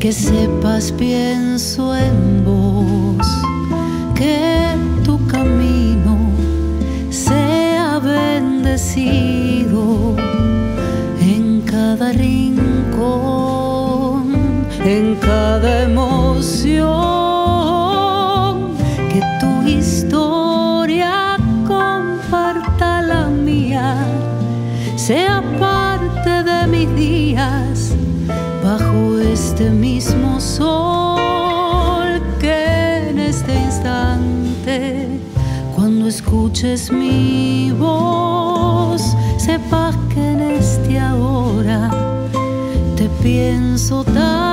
que sepas pienso en vos, que tu camino sea bendecido en cada rincón, en cada emoción, que tu historia comparta la mía, sea parte de mis días bajo este mismo sol que en este instante, cuando escuches mi voz, sepas que en este ahora te pienso tanto,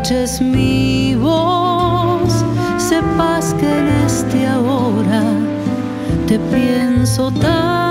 escuches mi voz, sepas que en este ahora te pienso tanto.